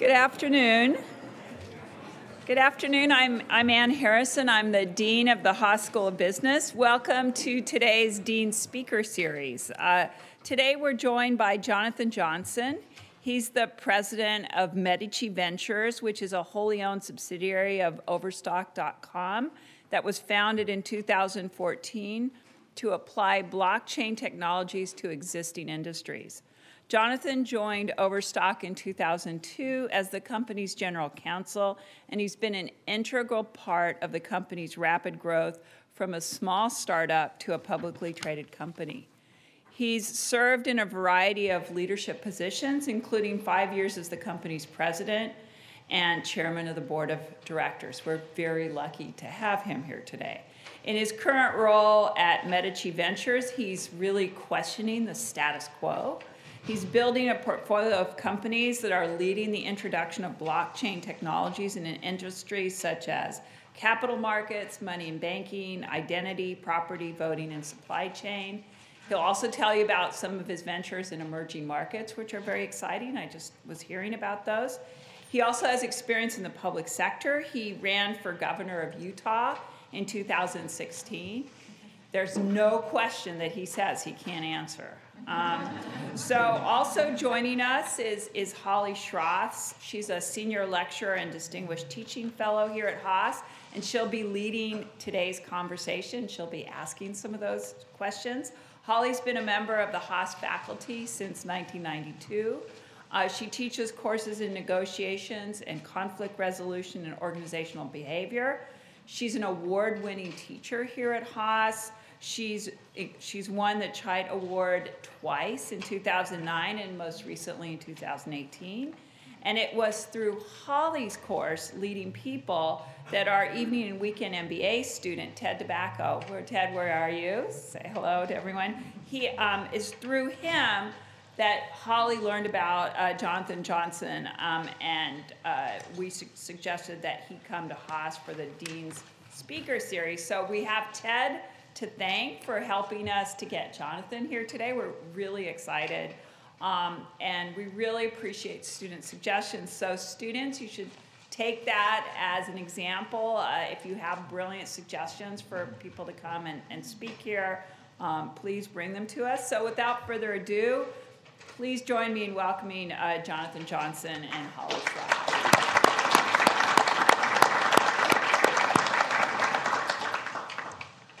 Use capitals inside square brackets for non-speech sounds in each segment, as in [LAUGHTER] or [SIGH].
Good afternoon. Good afternoon. I'm, I'm Ann Harrison. I'm the Dean of the Haas School of Business. Welcome to today's Dean Speaker Series. Uh, today we're joined by Jonathan Johnson. He's the president of Medici Ventures, which is a wholly owned subsidiary of Overstock.com that was founded in 2014 to apply blockchain technologies to existing industries. Jonathan joined Overstock in 2002 as the company's general counsel, and he's been an integral part of the company's rapid growth from a small startup to a publicly traded company. He's served in a variety of leadership positions, including five years as the company's president and chairman of the board of directors. We're very lucky to have him here today. In his current role at Medici Ventures, he's really questioning the status quo He's building a portfolio of companies that are leading the introduction of blockchain technologies in industries such as capital markets, money and banking, identity, property, voting, and supply chain. He'll also tell you about some of his ventures in emerging markets, which are very exciting. I just was hearing about those. He also has experience in the public sector. He ran for governor of Utah in 2016. There's no question that he says he can't answer. Um, so also joining us is, is Holly Schroth. She's a senior lecturer and distinguished teaching fellow here at Haas, and she'll be leading today's conversation. She'll be asking some of those questions. Holly's been a member of the Haas faculty since 1992. Uh, she teaches courses in negotiations and conflict resolution and organizational behavior. She's an award-winning teacher here at Haas. She's, she's won the Cheit Award twice in 2009 and most recently in 2018. And it was through Holly's course, Leading People, that our evening and weekend MBA student, Ted Tobacco, where Ted, where are you? Say hello to everyone. He um, is through him that Holly learned about uh, Jonathan Johnson, um, and uh, we su suggested that he come to Haas for the Dean's Speaker Series. So we have Ted to thank for helping us to get Jonathan here today. We're really excited. Um, and we really appreciate student suggestions. So students, you should take that as an example. Uh, if you have brilliant suggestions for people to come and, and speak here, um, please bring them to us. So without further ado, please join me in welcoming uh, Jonathan Johnson and Holly Schroth.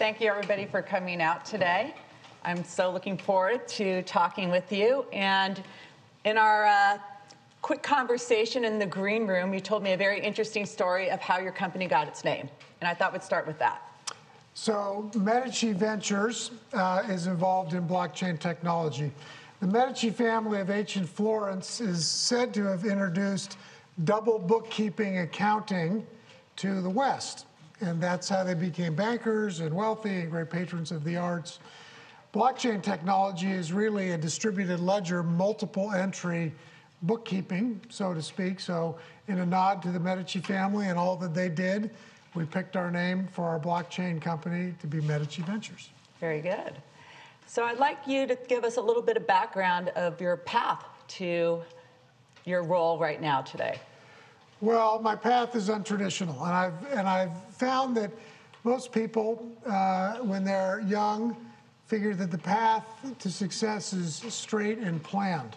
Thank you, everybody, for coming out today. I'm so looking forward to talking with you. And in our uh, quick conversation in the green room, you told me a very interesting story of how your company got its name. And I thought we'd start with that. So, Medici Ventures uh, is involved in blockchain technology. The Medici family of ancient Florence is said to have introduced double bookkeeping accounting to the West and that's how they became bankers and wealthy and great patrons of the arts. Blockchain technology is really a distributed ledger, multiple entry bookkeeping, so to speak. So, in a nod to the Medici family and all that they did, we picked our name for our blockchain company to be Medici Ventures. Very good. So, I'd like you to give us a little bit of background of your path to your role right now today. Well, my path is untraditional, and I've and I've found that most people, uh, when they're young, figure that the path to success is straight and planned.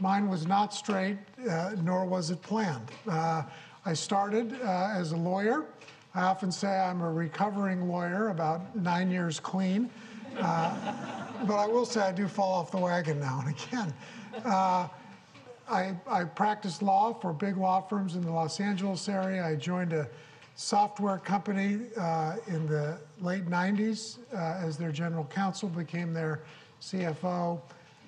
Mine was not straight, uh, nor was it planned. Uh, I started uh, as a lawyer. I often say I'm a recovering lawyer, about nine years clean. Uh, but I will say I do fall off the wagon now and again. I, I practiced law for big law firms in the Los Angeles area. I joined a software company uh, in the late 90s uh, as their general counsel, became their CFO.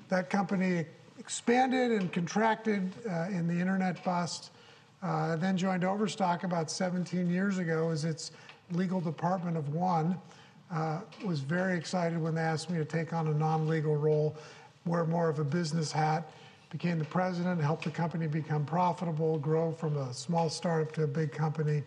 That company expanded and contracted uh, in the internet bust. Uh, then joined Overstock about 17 years ago as its legal department of one. Uh, was very excited when they asked me to take on a non-legal role, wear more of a business hat. Became the president, helped the company become profitable, grow from a small startup to a big company.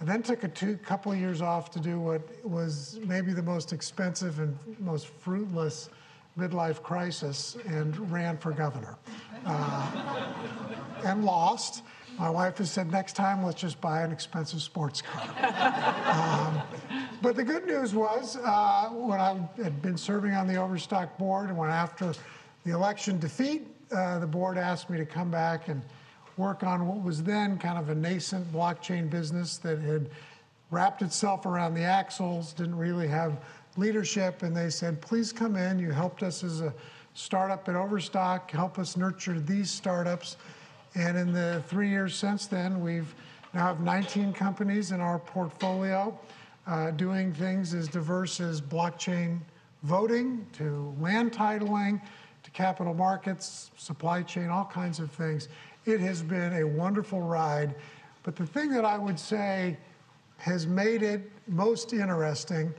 I then took a two, couple of years off to do what was maybe the most expensive and most fruitless midlife crisis and ran for governor uh, and lost. My wife has said, next time, let's just buy an expensive sports car. [LAUGHS] um, but the good news was, uh, when I had been serving on the Overstock board, and when after the election defeat, uh, the board asked me to come back and work on what was then kind of a nascent blockchain business that had wrapped itself around the axles, didn't really have leadership, and they said, please come in. You helped us as a startup at Overstock, help us nurture these startups. And in the three years since then, we've now have 19 companies in our portfolio uh, doing things as diverse as blockchain voting to land titling capital markets, supply chain, all kinds of things. It has been a wonderful ride. But the thing that I would say has made it most interesting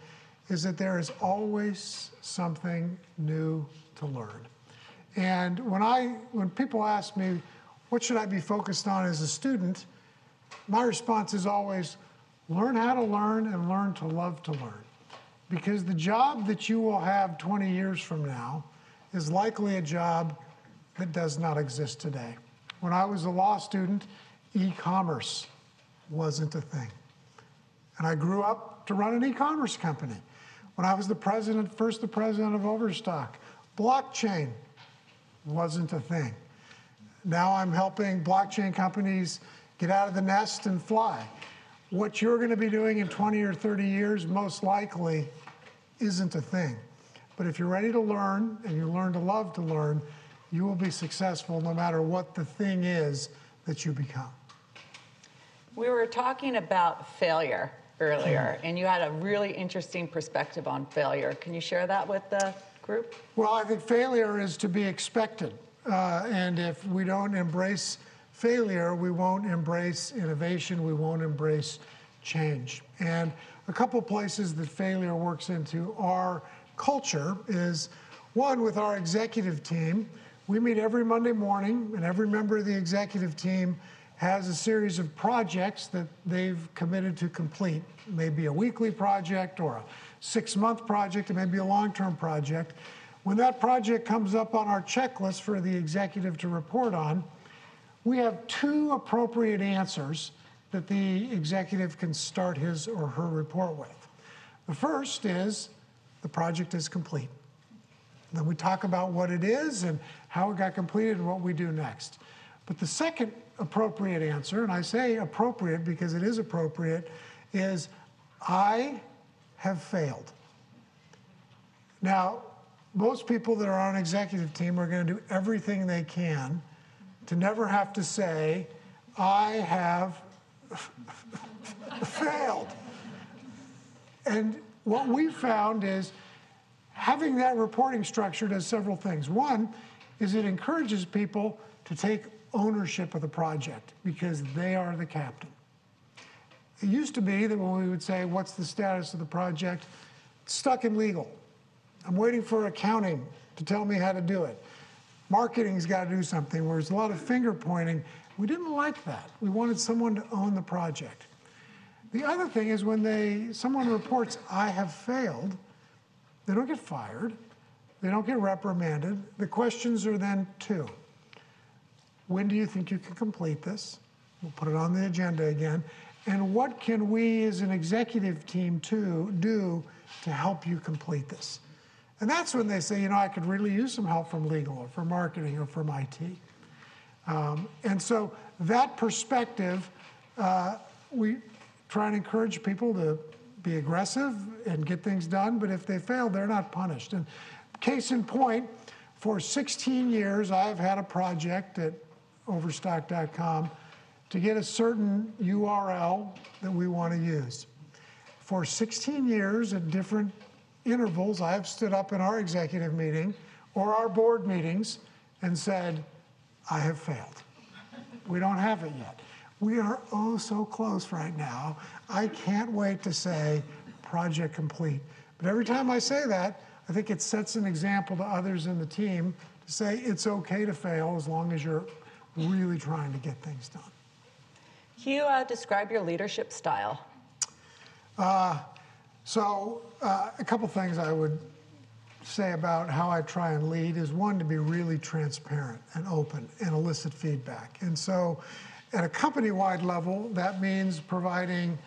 is that there is always something new to learn. And when I when people ask me, what should I be focused on as a student? My response is always learn how to learn and learn to love to learn. Because the job that you will have 20 years from now is likely a job that does not exist today. When I was a law student, e commerce wasn't a thing. And I grew up to run an e commerce company. When I was the president, first the president of Overstock, blockchain wasn't a thing. Now I'm helping blockchain companies get out of the nest and fly. What you're going to be doing in 20 or 30 years most likely isn't a thing. But if you're ready to learn and you learn to love to learn, you will be successful no matter what the thing is that you become. We were talking about failure earlier, and you had a really interesting perspective on failure. Can you share that with the group? Well, I think failure is to be expected. Uh, and if we don't embrace failure, we won't embrace innovation, we won't embrace change. And a couple places that failure works into our culture is one, with our executive team. We meet every Monday morning, and every member of the executive team has a series of projects that they've committed to complete. Maybe a weekly project or a six month project, it may be a long term project. When that project comes up on our checklist for the executive to report on, we have two appropriate answers that the executive can start his or her report with. The first is the project is complete. Then we talk about what it is and how it got completed and what we do next. But the second appropriate answer, and I say appropriate because it is appropriate, is I have failed. Now, most people that are on an executive team are going to do everything they can to never have to say, I have [LAUGHS] failed. And what we found is having that reporting structure does several things. One is it encourages people to take ownership of the project because they are the captain. It used to be that when we would say, What's the status of the project? Stuck in legal. I'm waiting for accounting to tell me how to do it. Marketing's got to do something, where there's a lot of finger pointing. We didn't like that. We wanted someone to own the project. The other thing is when they someone reports, I have failed, they don't get fired, they don't get reprimanded. The questions are then two. When do you think you can complete this? We'll put it on the agenda again. And what can we as an executive team to do to help you complete this? And that's when they say, you know, I could really use some help from legal or from marketing or from IT. Um, and so that perspective, uh, we try and encourage people to be aggressive and get things done, but if they fail, they're not punished. And case in point, for 16 years, I've had a project at Overstock.com to get a certain URL that we want to use. For 16 years at different intervals, I have stood up in our executive meeting or our board meetings and said, I have failed. We don't have it yet. We are oh so close right now. I can't wait to say project complete. But every time I say that, I think it sets an example to others in the team to say it's okay to fail as long as you're really trying to get things done. Can you uh, describe your leadership style? So, uh, a couple things I would say about how I try and lead is one, to be really transparent and open and elicit feedback. And so, at a company wide level, that means providing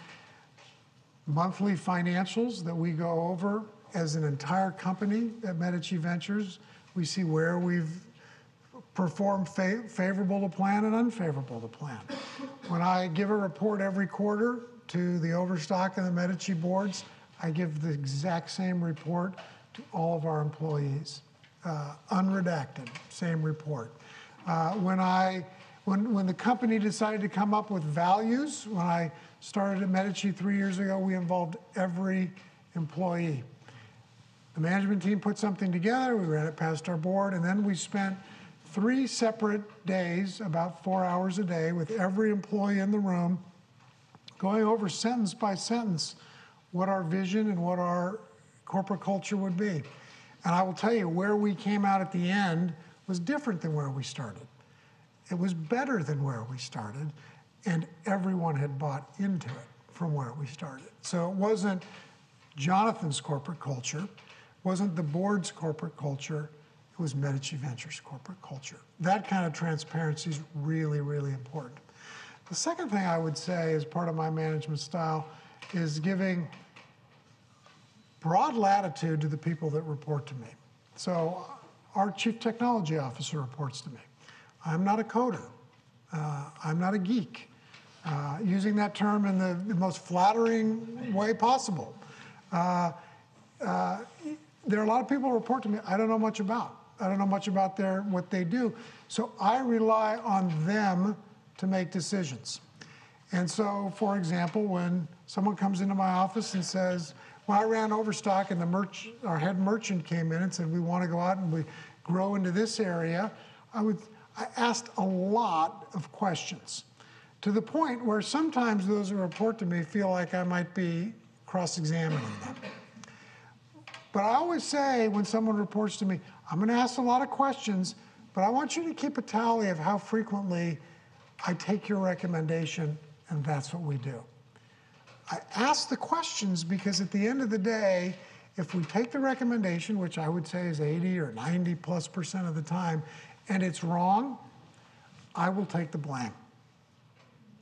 monthly financials that we go over as an entire company at Medici Ventures. We see where we've performed fa- favorable to plan and unfavorable to plan. When I give a report every quarter to the Overstock and the Medici boards, I give the exact same report to all of our employees, uh, unredacted, same report. Uh, when I, when, when the company decided to come up with values, when I started at Medici three years ago, we involved every employee. The management team put something together, we ran it past our board, and then we spent three separate days, about four hours a day, with every employee in the room, going over sentence by sentence what our vision and what our corporate culture would be. And I will tell you, where we came out at the end was different than where we started. It was better than where we started, and everyone had bought into it from where we started. So it wasn't Jonathan's corporate culture, wasn't the board's corporate culture, it was Medici Ventures corporate culture. That kind of transparency is really, really important. The second thing I would say as part of my management style is giving broad latitude to the people that report to me. So, our chief technology officer reports to me. I'm not a coder, uh, I'm not a geek. Uh, using that term in the, the most flattering way possible. Uh, uh, there are a lot of people who report to me I don't know much about. I don't know much about their what they do. So I rely on them to make decisions. And so, for example, when someone comes into my office and says, "Well, I ran Overstock, and the merch, our head merchant came in and said we want to go out and we grow into this area," I would I asked a lot of questions to the point where sometimes those who report to me feel like I might be cross-examining them. But I always say when someone reports to me, I'm going to ask a lot of questions, but I want you to keep a tally of how frequently I take your recommendation, and that's what we do. I ask the questions because at the end of the day, if we take the recommendation, which I would say is 80 or 90 plus percent of the time, and it's wrong, I will take the blame.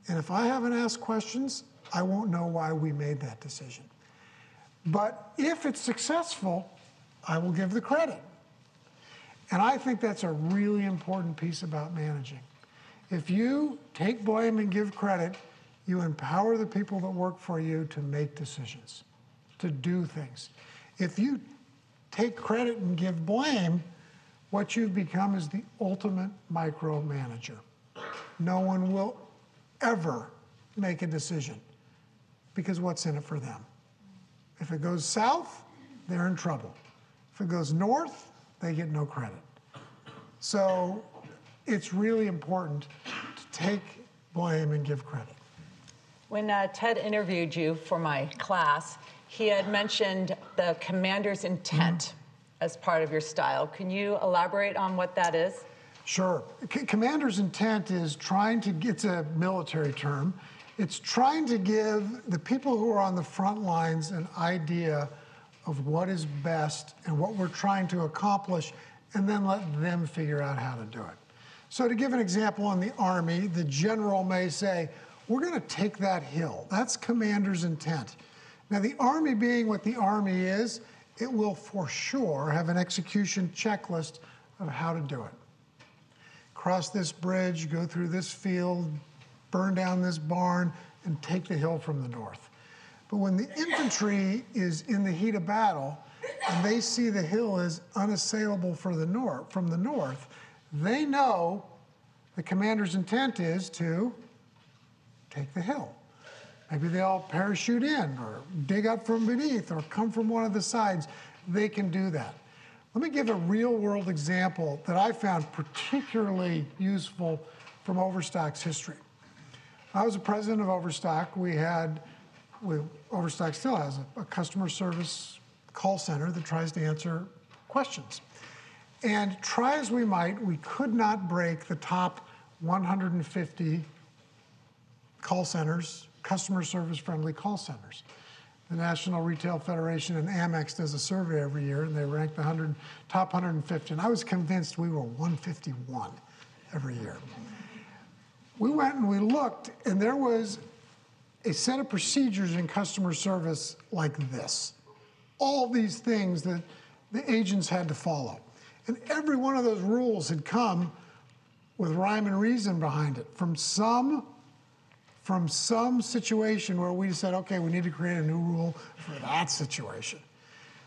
And if I haven't asked questions, I won't know why we made that decision. But if it's successful, I will give the credit. And I think that's a really important piece about managing. If you take blame and give credit, you empower the people that work for you to make decisions, to do things. If you take credit and give blame, what you've become is the ultimate micromanager. No one will ever make a decision because what's in it for them? If it goes south, they're in trouble. If it goes north, they get no credit. So it's really important to take blame and give credit. When uh, Ted interviewed you for my class, he had mentioned the commander's intent as part of your style. Can you elaborate on what that is? Sure. C- commander's intent is trying to, it's a military term, it's trying to give the people who are on the front lines an idea of what is best and what we're trying to accomplish, and then let them figure out how to do it. So, to give an example on the Army, the general may say, We're going to take that hill. That's commander's intent. Now, the Army being what the Army is, it will for sure have an execution checklist of how to do it. Cross this bridge, go through this field, burn down this barn, and take the hill from the north. But when the infantry is in the heat of battle and they see the hill is unassailable for the north, from the north, they know the commander's intent is to take the hill. Maybe they all parachute in or dig up from beneath or come from one of the sides. They can do that. Let me give a real world example that I found particularly useful from Overstock's history. I was the president of Overstock. We had, we, Overstock still has a, a customer service call center that tries to answer questions. And try as we might, we could not break the top 150 call centers, customer service friendly call centers. The National Retail Federation and Amex does a survey every year, and they rank the 100, top 150. And I was convinced we were 151 every year. We went and we looked, and there was a set of procedures in customer service like this. All these things that the agents had to follow. And every one of those rules had come with rhyme and reason behind it from some from some situation where we said, okay, we need to create a new rule for that situation.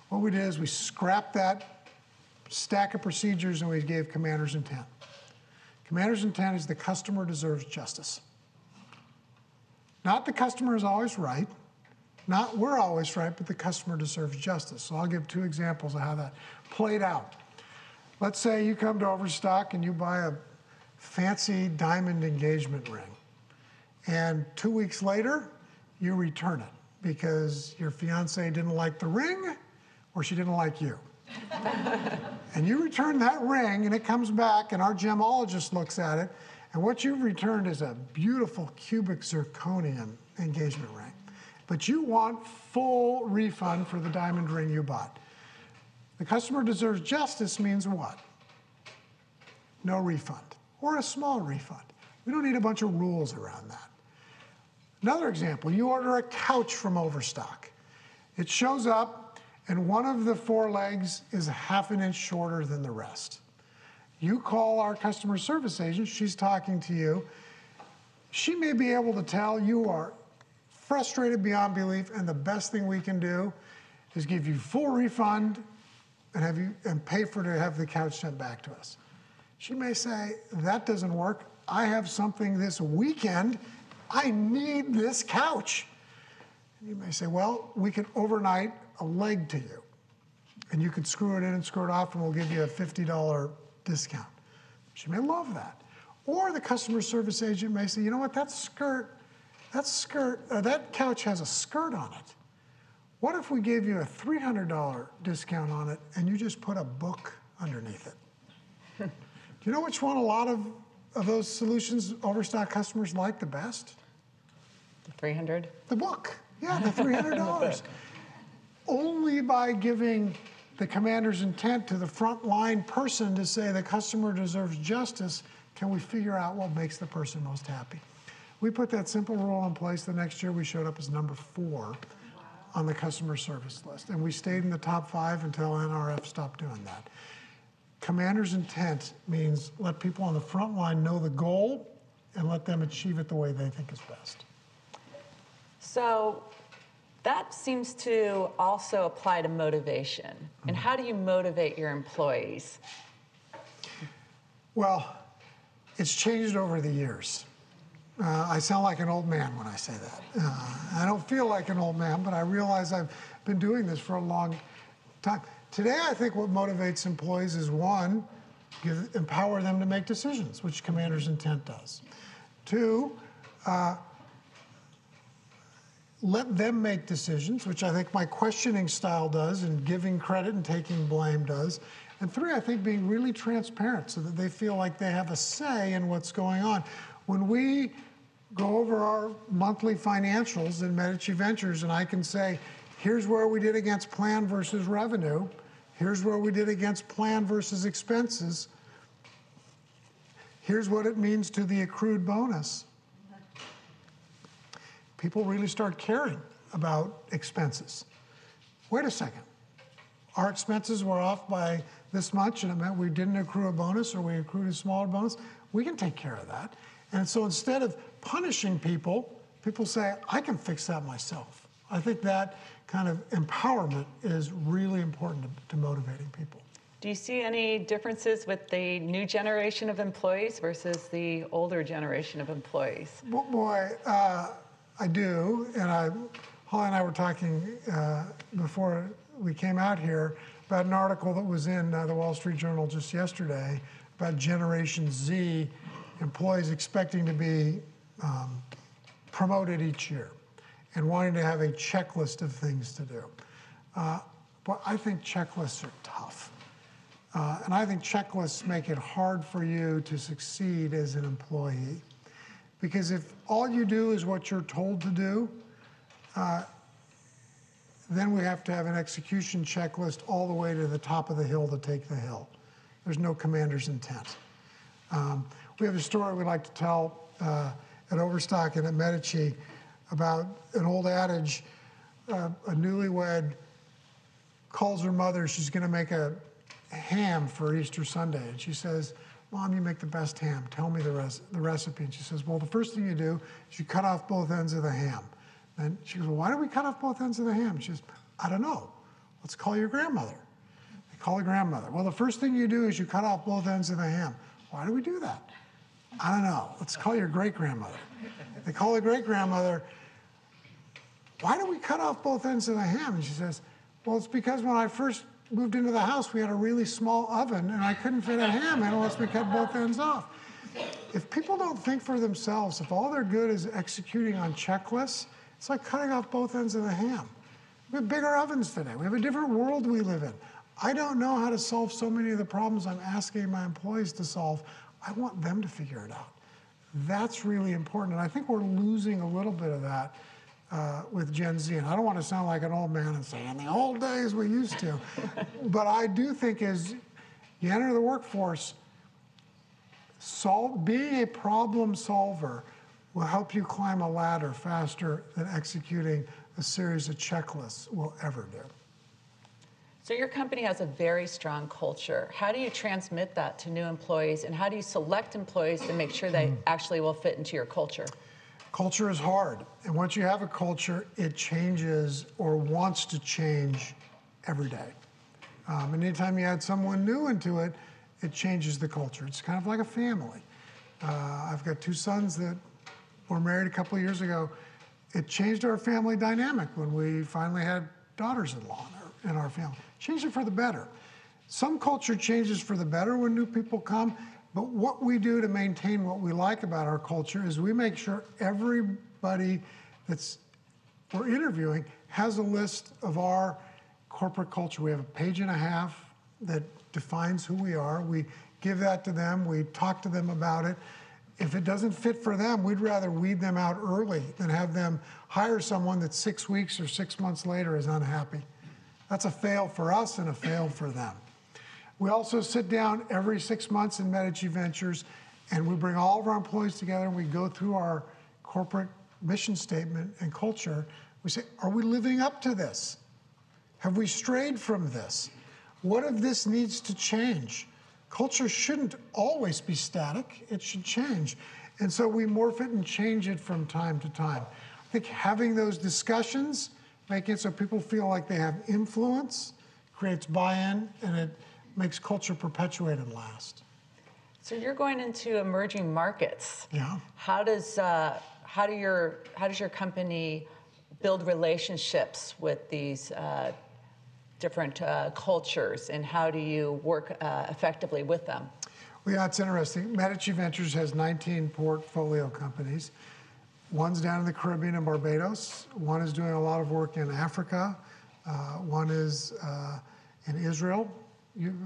What we did is we scrapped that stack of procedures and we gave commander's intent. Commander's intent is the customer deserves justice. Not the customer is always right, not we're always right, but the customer deserves justice. So I'll give two examples of how that played out. Let's say you come to Overstock and you buy a fancy diamond engagement ring. And two weeks later, you return it because your fiance didn't like the ring or she didn't like you. [LAUGHS] and you return that ring and it comes back and our gemologist looks at it and what you've returned is a beautiful cubic zirconium engagement ring. But you want full refund for the diamond ring you bought. The customer deserves justice means what? No refund or a small refund. We don't need a bunch of rules around that. Another example, you order a couch from Overstock. It shows up and one of the four legs is half an inch shorter than the rest. You call our customer service agent, she's talking to you. She may be able to tell you are frustrated beyond belief and the best thing we can do is give you full refund and have you and pay for to have the couch sent back to us. She may say, that doesn't work. I have something this weekend I need this couch. And you may say, well, we can overnight a leg to you. And you can screw it in and screw it off, and we'll give you a $50 discount. She may love that. Or the customer service agent may say, you know what, that skirt, that skirt, uh, that couch has a skirt on it. What if we gave you a $300 discount on it and you just put a book underneath it? [LAUGHS] Do you know which one a lot of of those solutions Overstock customers like the best? The 300? The book. Yeah, the $300. [LAUGHS] Only by giving the commander's intent to the frontline person to say the customer deserves justice can we figure out what makes the person most happy. We put that simple rule in place. The next year we showed up as number four on the customer service list. And we stayed in the top five until NRF stopped doing that. Commander's intent means let people on the front line know the goal and let them achieve it the way they think is best. So that seems to also apply to motivation. And how do you motivate your employees? Well, it's changed over the years. Uh, I sound like an old man when I say that. Uh, I don't feel like an old man, but I realize I've been doing this for a long time. Today, I think what motivates employees is one, give, empower them to make decisions, which Commander's intent does. Two, uh, let them make decisions, which I think my questioning style does, and giving credit and taking blame does. And three, I think being really transparent so that they feel like they have a say in what's going on. When we go over our monthly financials in Medici Ventures, and I can say, here's where we did against plan versus revenue, here's where we did against plan versus expenses, here's what it means to the accrued bonus. People really start caring about expenses. Wait a second. Our expenses were off by this much, and it meant we didn't accrue a bonus or we accrued a smaller bonus. We can take care of that. And so instead of punishing people, people say, I can fix that myself. I think that kind of empowerment is really important to, to motivating people. Do you see any differences with the new generation of employees versus the older generation of employees? Bo- Boy, uh, I do, and I, Holly and I were talking uh, before we came out here about an article that was in uh, the Wall Street Journal just yesterday about Generation Z employees expecting to be um, promoted each year and wanting to have a checklist of things to do. Uh, but I think checklists are tough. Uh, and I think checklists make it hard for you to succeed as an employee. Because if all you do is what you're told to do, uh, then we have to have an execution checklist all the way to the top of the hill to take the hill. There's no commander's intent. Um, we have a story we like to tell uh, at Overstock and at Medici about an old adage uh, a newlywed calls her mother, she's going to make a ham for Easter Sunday. And she says, Mom, you make the best ham. Tell me the, res- the recipe. And she says, Well, the first thing you do is you cut off both ends of the ham. And she goes, Well, why do we cut off both ends of the ham? She says, I don't know. Let's call your grandmother. They call the grandmother. Well, the first thing you do is you cut off both ends of the ham. Why do we do that? I don't know. Let's call your great grandmother. They call the great grandmother. Why do we cut off both ends of the ham? And she says, Well, it's because when I first moved into the house, we had a really small oven and I couldn't fit a ham in unless we cut both ends off. If people don't think for themselves, if all they're good is executing on checklists, it's like cutting off both ends of the ham. We have bigger ovens today. We have a different world we live in. I don't know how to solve so many of the problems I'm asking my employees to solve. I want them to figure it out. That's really important. And I think we're losing a little bit of that uh, with Gen Z. And I don't want to sound like an old man and say, in the old days we used to. [LAUGHS] but I do think as you enter the workforce, solve, being a problem solver will help you climb a ladder faster than executing a series of checklists will ever do. So, your company has a very strong culture. How do you transmit that to new employees, and how do you select employees to make sure they actually will fit into your culture? Culture is hard. And once you have a culture, it changes or wants to change every day. Um, and anytime you add someone new into it, it changes the culture. It's kind of like a family. Uh, I've got two sons that were married a couple of years ago. It changed our family dynamic when we finally had daughters in law in our family. Changed it for the better. Some culture changes for the better when new people come, but what we do to maintain what we like about our culture is we make sure everybody that's we're interviewing has a list of our corporate culture. We have a page and a half that defines who we are. We give that to them. We talk to them about it. If it doesn't fit for them, we'd rather weed them out early than have them hire someone that six weeks or six months later is unhappy. That's a fail for us and a fail for them. We also sit down every six months in Medici Ventures and we bring all of our employees together and we go through our corporate mission statement and culture. We say, are we living up to this? Have we strayed from this? What if this needs to change? Culture shouldn't always be static, it should change. And so we morph it and change it from time to time. I think having those discussions, making it so people feel like they have influence, creates buy in, and it makes culture perpetuate and last. So you're going into emerging markets. Yeah. How does uh, how do your how does your company build relationships with these uh, different uh, cultures, and how do you work uh, effectively with them? Well, yeah, it's interesting. Medici Ventures has 19 portfolio companies. One's down in the Caribbean and Barbados. One is doing a lot of work in Africa. Uh, one is uh, in Israel,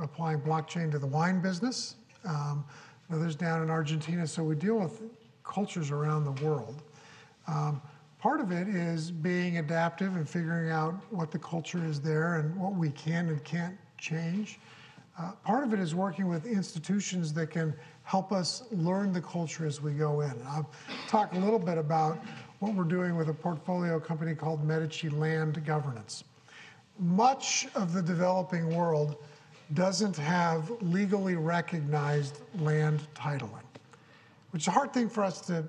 applying blockchain to the wine business. Um, others down in Argentina. So we deal with cultures around the world. Um, part of it is being adaptive and figuring out what the culture is there and what we can and can't change. Uh, part of it is working with institutions that can help us learn the culture as we go in. And I'll talk a little bit about what we're doing with a portfolio company called Medici Land Governance. Much of the developing world doesn't have legally recognized land titling, which is a hard thing for us to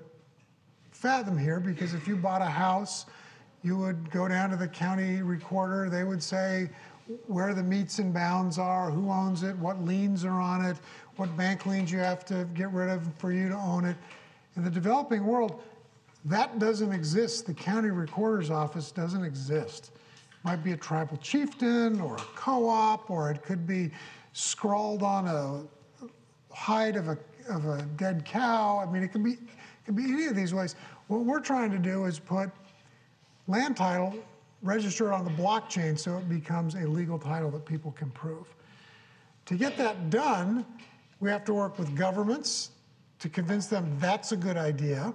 fathom here because if you bought a house, you would go down to the county recorder, they would say, where the meets and bounds are, who owns it, what liens are on it, what bank liens you have to get rid of for you to own it. In the developing world, that doesn't exist. The county recorder's office doesn't exist. Might be a tribal chieftain or a co op, or it could be scrawled on a hide of a, of a dead cow. I mean, it can be, it can be any of these ways. What we're trying to do is put land title registered on the blockchain so it becomes a legal title that people can prove. To get that done, we have to work with governments to convince them that's a good idea.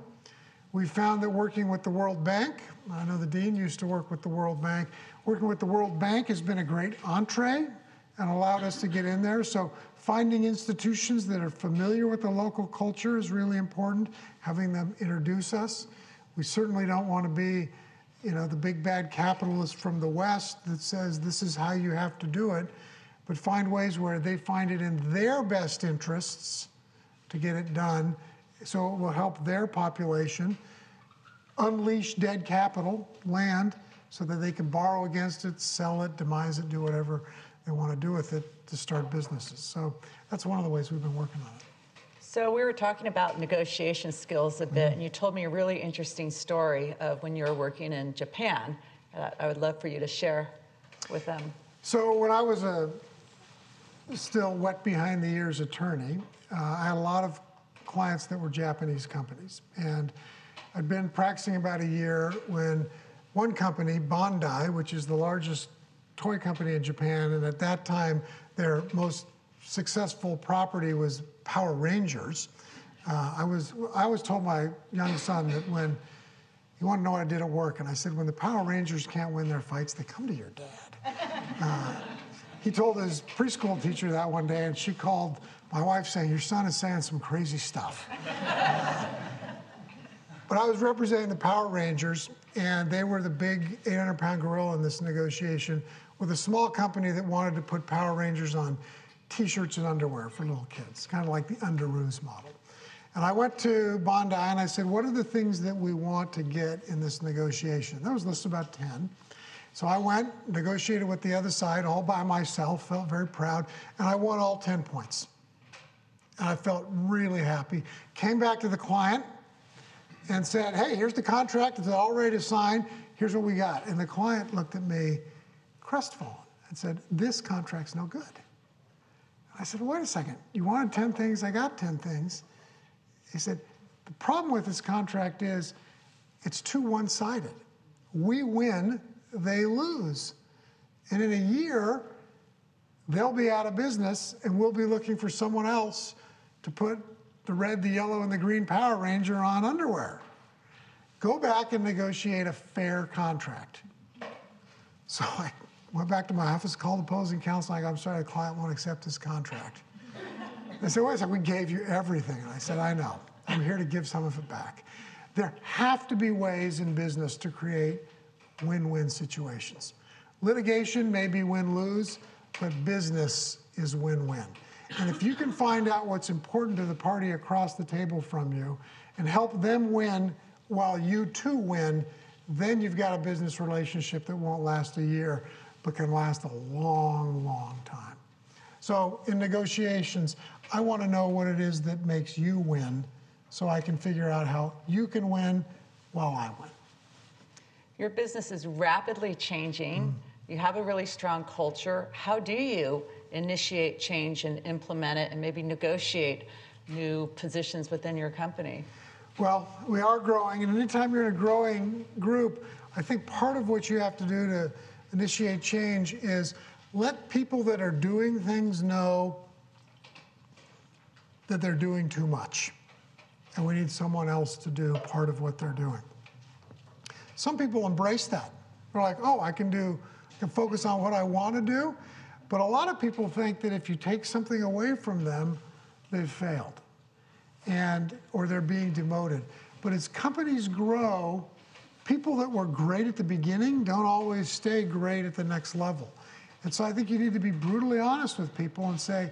We found that working with the World Bank, I know the Dean used to work with the World Bank, working with the World Bank has been a great entree and allowed us to get in there. So finding institutions that are familiar with the local culture is really important, having them introduce us. We certainly don't want to be you know, the big bad capitalist from the West that says this is how you have to do it, but find ways where they find it in their best interests to get it done so it will help their population unleash dead capital, land, so that they can borrow against it, sell it, demise it, do whatever they want to do with it to start businesses. So that's one of the ways we've been working on it. So we were talking about negotiation skills a bit, and you told me a really interesting story of when you were working in Japan. That I would love for you to share with them. So when I was a still wet behind the ears attorney, uh, I had a lot of clients that were Japanese companies, and I'd been practicing about a year when one company, Bandai, which is the largest toy company in Japan, and at that time their most successful property was Power Rangers. Uh, I was I always told my young son that when you want to know what I did at work, and I said when the Power Rangers can't win their fights, they come to your dad. Uh, he told his preschool teacher that one day, and she called my wife saying, "Your son is saying some crazy stuff." Uh, but I was representing the Power Rangers, and they were the big 800 pound gorilla in this negotiation with a small company that wanted to put Power Rangers on t-shirts and underwear for little kids, kind of like the Underoos model. And I went to Bandai and I said, what are the things that we want to get in this negotiation? There was a list of about 10. So I went, negotiated with the other side all by myself, felt very proud, and I won all 10 points. And I felt really happy. Came back to the client and said, hey, here's the contract, it's all ready to sign, here's what we got. And the client looked at me crestfallen and said, this contract's no good. I said, wait a second, you wanted 10 things, I got 10 things. He said, the problem with this contract is it's too one sided. We win, they lose. And in a year, they'll be out of business and we'll be looking for someone else to put the red, the yellow, and the green Power Ranger on underwear. Go back and negotiate a fair contract. So I Went back to my office, called opposing counsel. I go, I'm sorry, the client won't accept this contract. They said, wait a second, we gave you everything. And I said, I know. I'm here to give some of it back. There have to be ways in business to create win win situations. Litigation may be win lose, but business is win win. And if you can find out what's important to the party across the table from you and help them win while you too win, then you've got a business relationship that won't last a year, but can last a long, long time. So in negotiations, I want to know what it is that makes you win so I can figure out how you can win while I win. Your business is rapidly changing. Mm. You have a really strong culture. How do you initiate change and implement it and maybe negotiate new positions within your company? Well, we are growing, and anytime you're in a growing group, I think part of what you have to do to initiate change is let people that are doing things know that they're doing too much. And we need someone else to do part of what they're doing. Some people embrace that. They're like, oh, I can do, I can focus on what I want to do. But a lot of people think that if you take something away from them, they've failed. And or they're being demoted. But as companies grow, people that were great at the beginning don't always stay great at the next level. And so I think you need to be brutally honest with people and say,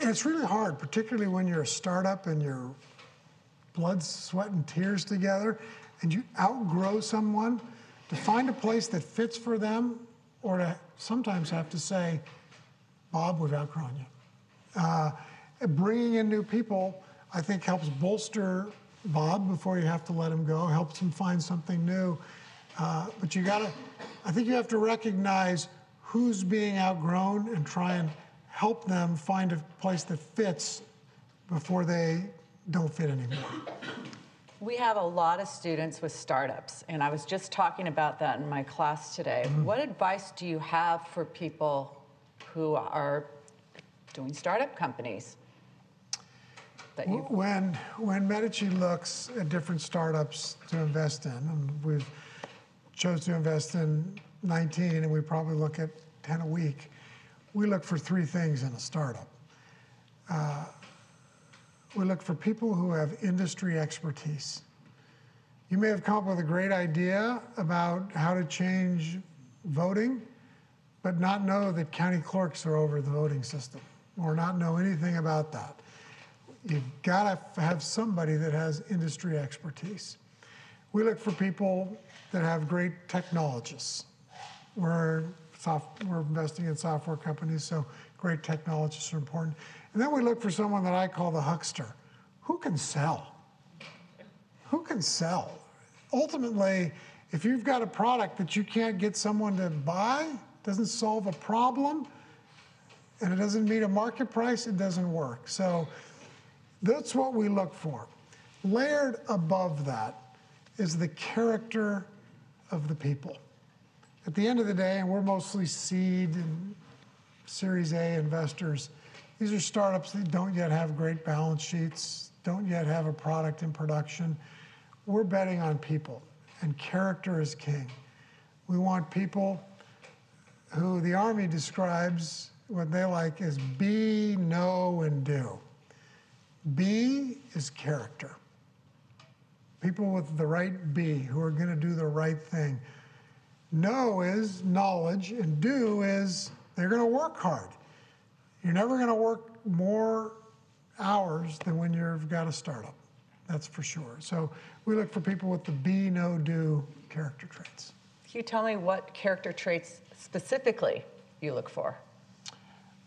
and it's really hard, particularly when you're a startup and you're blood, sweat, and tears together, and you outgrow someone, to find a place that fits for them or to sometimes have to say, Bob, we've outgrown you. Uh, bringing in new people, I think, helps bolster Bob before you have to let him go, helps him find something new. Uh, but you gotta, I think you have to recognize who's being outgrown and try and help them find a place that fits before they don't fit anymore. We have a lot of students with startups, and I was just talking about that in my class today. What advice do you have for people who are doing startup companies? That you, When, when Medici looks at different startups to invest in, and we've chose to invest in 19, and we probably look at 10 a week, we look for three things in a startup. Uh, we look for people who have industry expertise. You may have come up with a great idea about how to change voting, but not know that county clerks are over the voting system, or not know anything about that. You've got to have somebody that has industry expertise. We look for people that have great technologists. We're, soft, we're investing in software companies, so great technologists are important. And then we look for someone that I call the huckster. Who can sell? Who can sell? Ultimately, if you've got a product that you can't get someone to buy, doesn't solve a problem, and it doesn't meet a market price, it doesn't work. So that's what we look for. Layered above that is the character of the people. At the end of the day, and we're mostly seed and Series A investors, these are startups that don't yet have great balance sheets, don't yet have a product in production. We're betting on people, and character is king. We want people who the Army describes what they like as be, know, and do. B is character. People with the right B who are going to do the right thing. Know is knowledge, and do is they're going to work hard. You're never going to work more hours than when you've got a startup. That's for sure. So we look for people with the be, no, do character traits. can you tell me what character traits specifically you look for?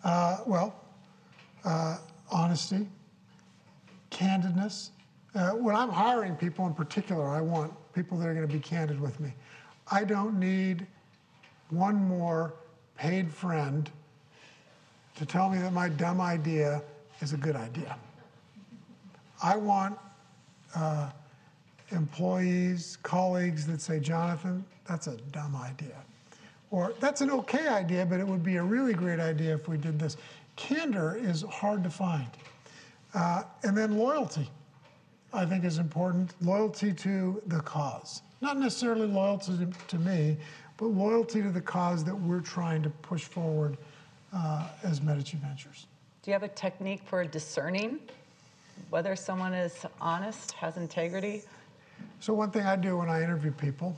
Uh, well, uh, honesty, candidness. Uh, when I'm hiring people in particular, I want people that are going to be candid with me. I don't need one more paid friend to tell me that my dumb idea is a good idea. I want uh, employees, colleagues that say, Jonathan, that's a dumb idea. Or that's an okay idea, but it would be a really great idea if we did this. Candor is hard to find. Uh, and then loyalty, I think, is important. Loyalty to the cause. Not necessarily loyalty to, to me, but loyalty to the cause that we're trying to push forward uh, as Medici Ventures. Do you have a technique for discerning whether someone is honest, has integrity? So, one thing I do when I interview people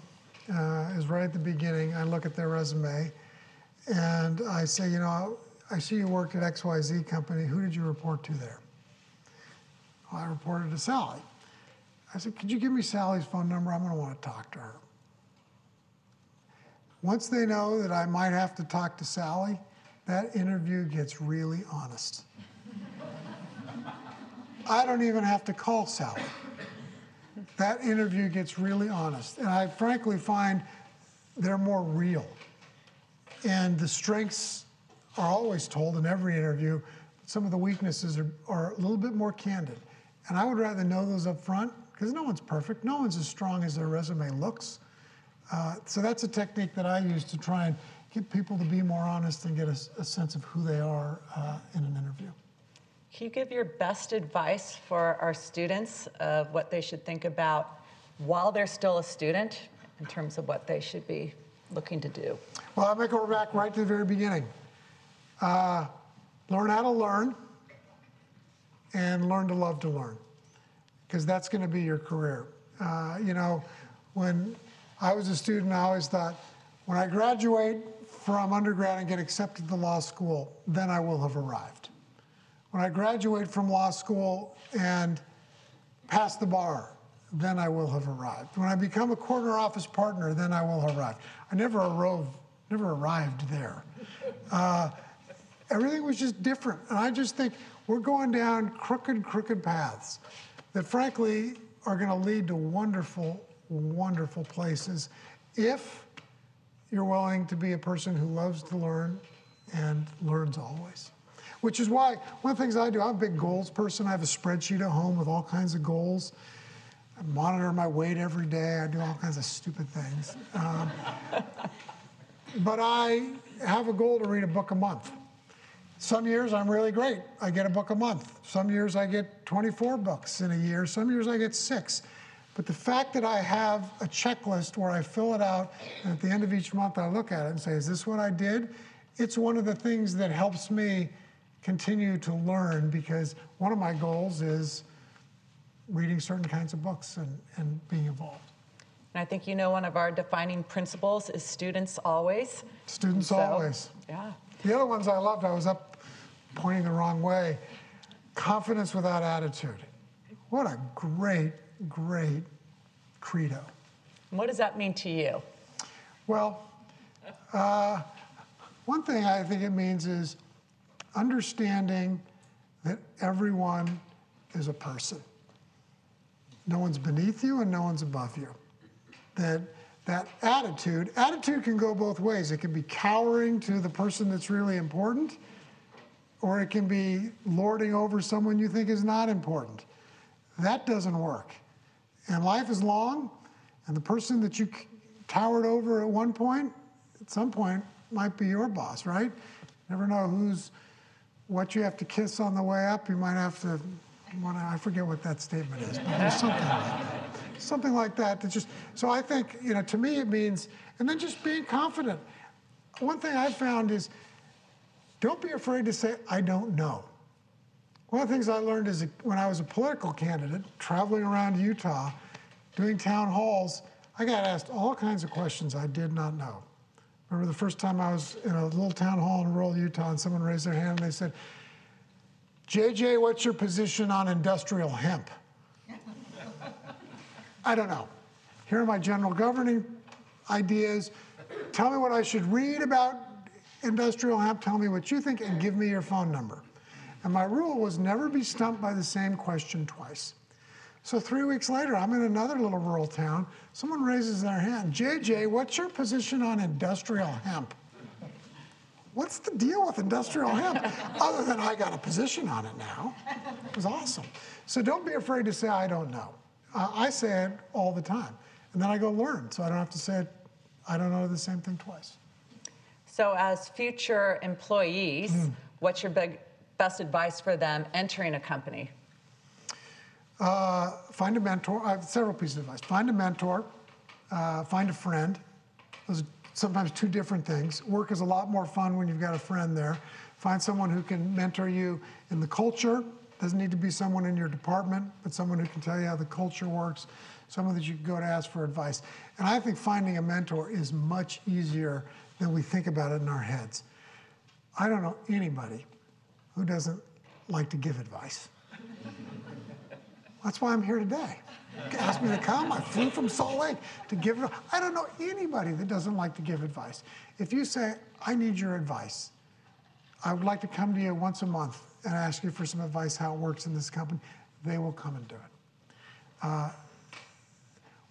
uh, is right at the beginning, I look at their resume and I say, you know, I see you worked at XYZ company. Who did you report to there? Well, I reported to Sally. I said, could you give me Sally's phone number? I'm going to want to talk to her. Once they know that I might have to talk to Sally, that interview gets really honest. I don't even have to call Sally. That interview gets really honest. And I frankly find they're more real. And the strengths are always told in every interview, but some of the weaknesses are, are a little bit more candid. And I would rather know those up front because no one's perfect. No one's as strong as their resume looks. Uh, so that's a technique that I use to try and get people to be more honest and get a, a sense of who they are uh, in an interview. Can you give your best advice for our students of what they should think about while they're still a student in terms of what they should be looking to do? Well, I'm going to go back right to the very beginning. Uh, learn how to learn and learn to love to learn because that's going to be your career. Uh, you know, when I was a student, I always thought, when I graduate from undergrad and get accepted to law school, then I will have arrived. When I graduate from law school and pass the bar, then I will have arrived. When I become a corner office partner, then I will have arrived. I never arose, never arrived there. Uh, everything was just different. And I just think we're going down crooked, crooked paths that, frankly, are going to lead to wonderful, wonderful places if you're willing to be a person who loves to learn and learns always. Which is why one of the things I do, I'm a big goals person. I have a spreadsheet at home with all kinds of goals. I monitor my weight every day. I do all kinds of stupid things. Um, [LAUGHS] but I have a goal to read a book a month. Some years I'm really great. I get a book a month. Some years I get 24 books in a year. Some years I get six. But the fact that I have a checklist where I fill it out, and at the end of each month I look at it and say, is this what I did? It's one of the things that helps me continue to learn because one of my goals is reading certain kinds of books and, and being involved. And I think you know one of our defining principles is students always. Students so, always. Yeah. The other ones I loved, I was up pointing the wrong way. Confidence without attitude. What a great, great credo. What does that mean to you? Well, uh, one thing I think it means is understanding that everyone is a person. No one's beneath you and no one's above you. That that attitude, attitude can go both ways. It can be cowering to the person that's really important, or it can be lording over someone you think is not important. That doesn't work. And life is long, and the person that you towered over at one point, at some point, might be your boss, right? Never know who's what you have to kiss on the way up. You might have to. I forget what that statement is, but there's something like that something like that. To just so I think you know to me it means and then just being confident. One thing I've found is don't be afraid to say I don't know. One of the things I learned is when I was a political candidate traveling around Utah, doing town halls, I got asked all kinds of questions I did not know. Remember the first time I was in a little town hall in rural Utah and someone raised their hand and they said, JJ, what's your position on industrial hemp? [LAUGHS] I don't know. Here are my general governing ideas. Tell me what I should read about industrial hemp. Tell me what you think and give me your phone number. And my rule was never be stumped by the same question twice. So three weeks later, I'm in another little rural town. Someone raises their hand. JJ, what's your position on industrial hemp? What's the deal with industrial hemp? Other than I got a position on it now. It was awesome. So don't be afraid to say, I don't know. Uh, I say it all the time. And then I go learn, so I don't have to say it, I don't know the same thing twice. So, as future employees, mm. what's your big, best advice for them entering a company? Uh, find a mentor. I have several pieces of advice. Find a mentor, uh, find a friend. Those are sometimes two different things. Work is a lot more fun when you've got a friend there. Find someone who can mentor you in the culture, doesn't need to be someone in your department, but someone who can tell you how the culture works, someone that you can go to ask for advice. And I think finding a mentor is much easier than we think about it in our heads. I don't know anybody who doesn't like to give advice. That's why I'm here today. You asked me to come. I flew from Salt Lake to give. I don't know anybody that doesn't like to give advice. If you say, "I need your advice," I would like to come to you once a month and ask you for some advice how it works in this company, they will come and do it. Uh,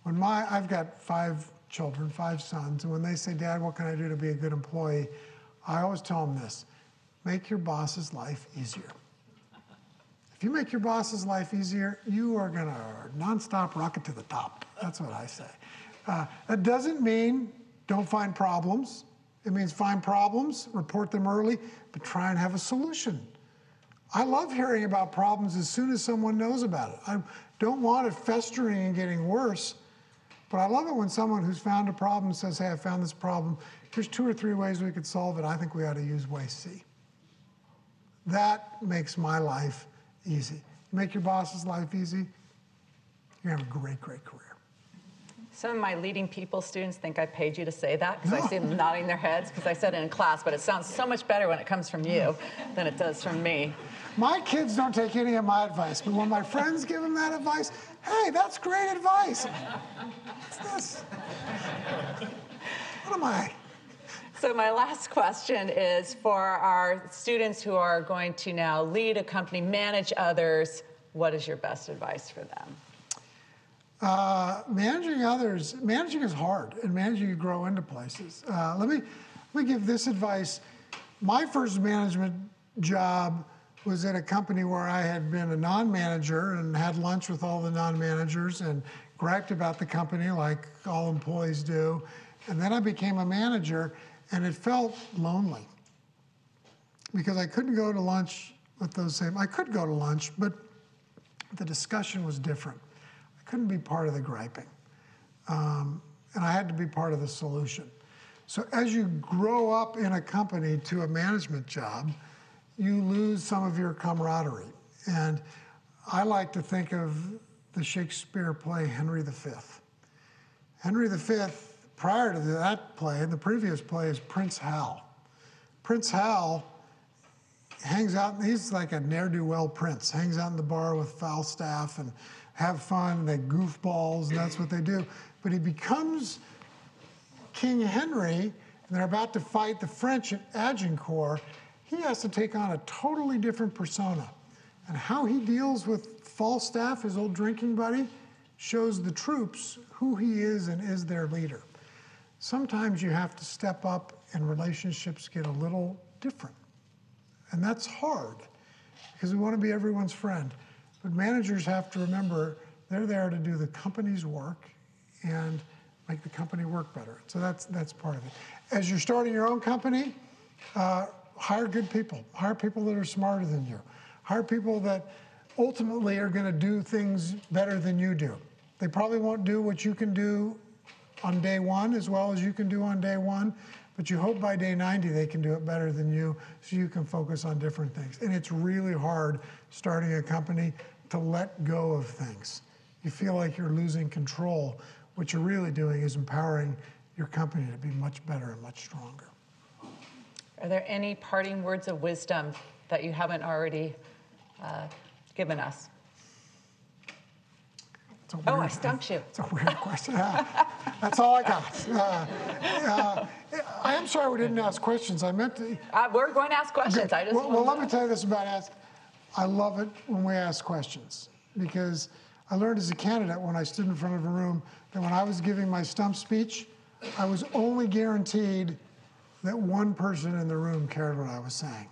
when my, I've got five children, five sons, and when they say, Dad, what can I do to be a good employee? I always tell them this make your boss's life easier. If you make your boss's life easier, you are going to nonstop rocket to the top. That's what I say. Uh, that doesn't mean don't find problems. It means find problems, report them early, but try and have a solution I love hearing about problems as soon as someone knows about it. I don't want it festering and getting worse, but I love it when someone who's found a problem says, Hey, I found this problem. Here's two or three ways we could solve it. I think we ought to use way C. That makes my life easy. You make your boss's life easy, you have a great, great career. Some of my leading people students think I paid you to say that because no. I see them nodding their heads because I said it in class, but it sounds so much better when it comes from you than it does from me. My kids don't take any of my advice, but when my friends give them that advice, hey, that's great advice. What's this? What am I? So my last question is for our students who are going to now lead a company, manage others. What is your best advice for them? Uh, managing others, managing is hard, and managing you grow into places. Uh, let me let me give this advice. My first management job was at a company where I had been a non-manager and had lunch with all the non-managers and bragged about the company like all employees do. And then I became a manager, and it felt lonely because I couldn't go to lunch with those same. I could go to lunch, but the discussion was different. I couldn't be part of the griping, um, and I had to be part of the solution. So as you grow up in a company to a management job, you lose some of your camaraderie. And I like to think of the Shakespeare play Henry V. Henry V, prior to that play, the previous play is Prince Hal. Prince Hal hangs out, he's like a ne'er-do-well prince, hangs out in the bar with Falstaff and have fun, they goofballs, and that's what they do. But he becomes King Henry, and they're about to fight the French at Agincourt, he has to take on a totally different persona. And how he deals with Falstaff, his old drinking buddy, shows the troops who he is and is their leader. Sometimes you have to step up and relationships get a little different. And that's hard because we want to be everyone's friend. But managers have to remember they're there to do the company's work and make the company work better. So that's, that's part of it. As you're starting your own company, uh, hire good people. Hire people that are smarter than you. Hire people that ultimately are going to do things better than you do. They probably won't do what you can do on day one as well as you can do on day one, but you hope by day 90 they can do it better than you so you can focus on different things. And it's really hard starting a company to let go of things. You feel like you're losing control. What you're really doing is empowering your company to be much better and much stronger. Are there any parting words of wisdom that you haven't already uh, given us? Oh, I stumped you. It's a weird question. [LAUGHS] That's all I got. Uh, uh, I am sorry we didn't ask questions. I meant to. Uh, we're going to ask questions. Okay. I just. Well, well let me tell you this about ask. I love it when we ask questions because I learned as a candidate when I stood in front of a room that when I was giving my stump speech, I was only guaranteed that one person in the room cared what I was saying.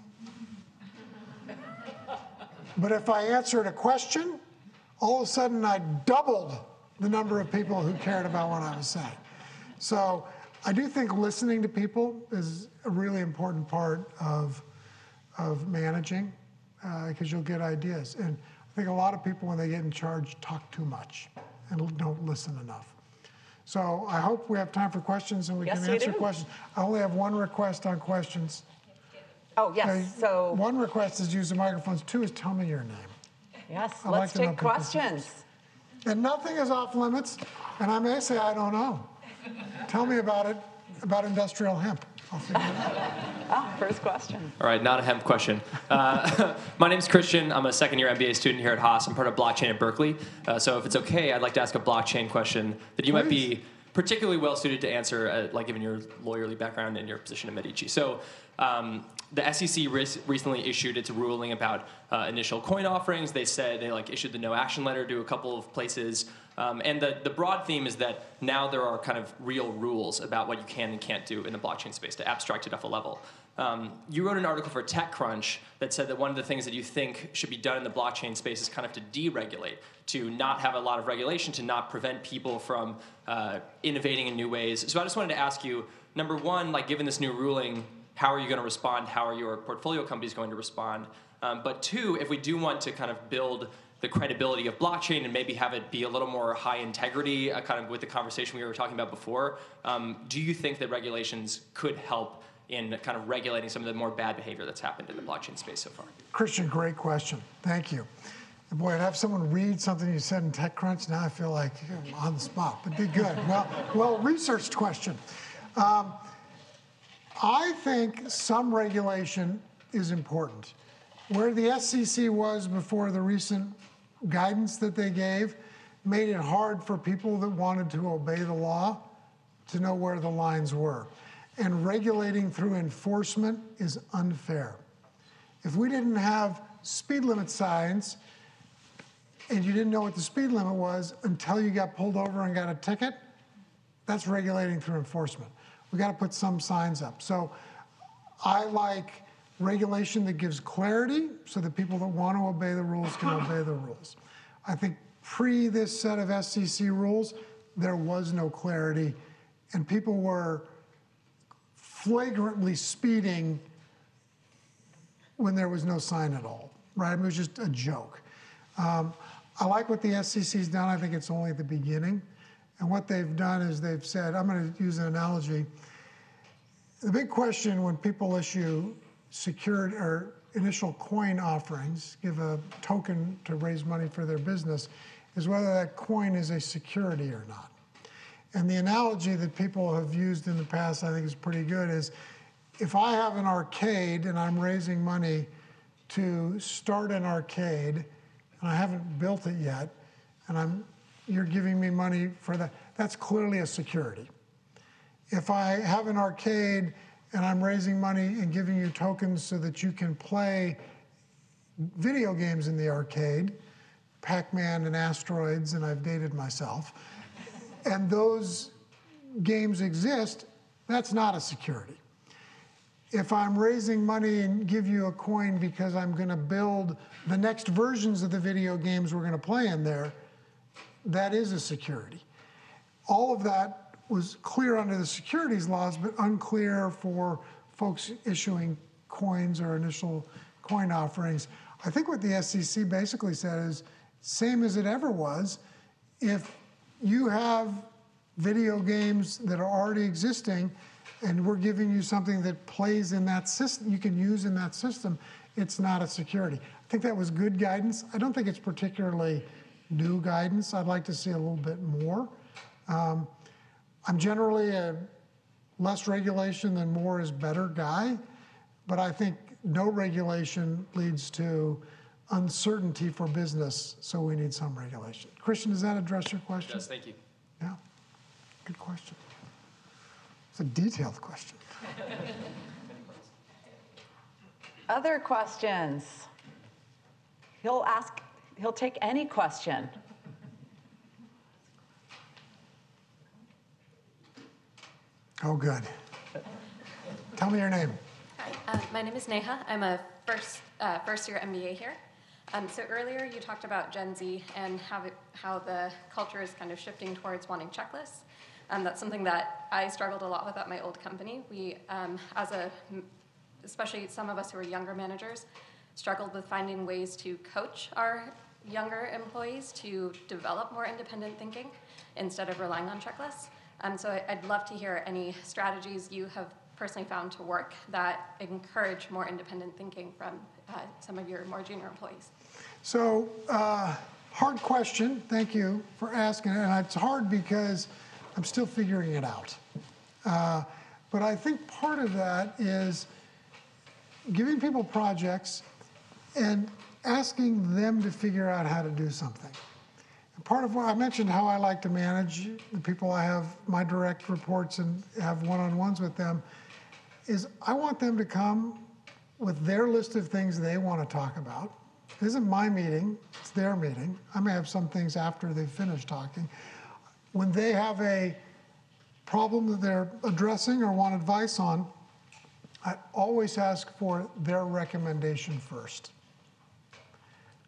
But if I answered a question, all of a sudden I doubled the number of people who cared about what I was saying. So I do think listening to people is a really important part of, of managing because uh, you'll get ideas. And I think a lot of people, when they get in charge, talk too much and don't listen enough. So I hope we have time for questions and we yes, can answer do. questions. I only have one request on questions. Oh, yes. Okay. So one request is use the microphones. Two is tell me your name. Yes, I let's like take questions. And nothing is off limits. And I may say I don't know. tell me about it, about industrial hemp. I'll figure it out. [LAUGHS] ah, first question. All right, not a hemp question. Uh, [LAUGHS] my name is Christian. I'm a second year MBA student here at Haas. I'm part of blockchain at Berkeley. Uh, so if it's okay, I'd like to ask a blockchain question that you Please. might be particularly well suited to answer, uh, like given your lawyerly background and your position at Medici. So um, the SEC re- recently issued its ruling about uh, initial coin offerings. They said they like issued the no action letter to a couple of places. Um, and the, the broad theme is that now there are kind of real rules about what you can and can't do in the blockchain space to abstract it off a level. Um, you wrote an article for TechCrunch that said that one of the things that you think should be done in the blockchain space is kind of to deregulate, to not have a lot of regulation, to not prevent people from uh, innovating in new ways. So I just wanted to ask you, number one, like given this new ruling, how are you going to respond? How are your portfolio companies going to respond? Um, but two, if we do want to kind of build the credibility of blockchain and maybe have it be a little more high integrity, uh, kind of with the conversation we were talking about before, um, do you think that regulations could help in kind of regulating some of the more bad behavior that's happened in the blockchain space so far? Christian, great question. Thank you. boy, I'd have someone read something you said in TechCrunch. Now I feel like I'm on the spot, but be good. well, well researched question. Um, I think some regulation is important. Where the SEC was before the recent guidance that they gave made it hard for people that wanted to obey the law to know where the lines were. And regulating through enforcement is unfair. If we didn't have speed limit signs and you didn't know what the speed limit was until you got pulled over and got a ticket, that's regulating through enforcement. We got to put some signs up. So I like regulation that gives clarity so that people that want to obey the rules can obey the rules. I think pre this set of SEC rules, there was no clarity, and people were flagrantly speeding when there was no sign at all, right? It was just a joke. Um, I like what the SEC's done. I think it's only at the beginning. And what they've done is they've said, I'm going to use an analogy. The big question when people issue secured or initial coin offerings, give a token to raise money for their business, is whether that coin is a security or not. And the analogy that people have used in the past, I think, is pretty good. Is if I have an arcade and I'm raising money to start an arcade, and I haven't built it yet, and I'm you're giving me money for that, that's clearly a security. If I have an arcade and I'm raising money and giving you tokens so that you can play video games in the arcade, Pac Man and Asteroids, and I've dated myself, and those games exist, that's not a security. If I'm raising money and give you a coin because I'm going to build the next versions of the video games we're going to play in there, that is a security. All of that was clear under the securities laws, but unclear for folks issuing coins or initial coin offerings. I think what the SEC basically said is same as it ever was. If you have video games that are already existing and we're giving you something that plays in that system, you can use in that system, it's not a security. I think that was good guidance. I don't think it's particularly new guidance. I'd like to see a little bit more. Um, I'm generally a less regulation than more is better guy, but I think no regulation leads to uncertainty for business, so we need some regulation. Christian, does that address your question? Yes, thank you. Yeah, good question. It's a detailed question. [LAUGHS] Other questions? He'll ask, he'll take any question. Oh, good. Tell me your name. Hi, uh, my name is Neha. I'm a first, uh, first year MBA here. Um, so earlier you talked about Gen Z and how, it, how the culture is kind of shifting towards wanting checklists. Um, that's something that I struggled a lot with at my old company. We, um, as a, especially some of us who are younger managers, struggled with finding ways to coach our younger employees to develop more independent thinking instead of relying on checklists. Um, so I'd love to hear any strategies you have personally found to work that encourage more independent thinking from uh, some of your more junior employees. So, uh, hard question. Thank you for asking it. And it's hard because I'm still figuring it out. Uh, but I think part of that is giving people projects and asking them to figure out how to do something. And part of what I mentioned how I like to manage the people I have my direct reports and have one on ones with them is I want them to come with their list of things they want to talk about. This isn't my meeting, it's their meeting. I may have some things after they've finished talking. When they have a problem that they're addressing or want advice on, I always ask for their recommendation first.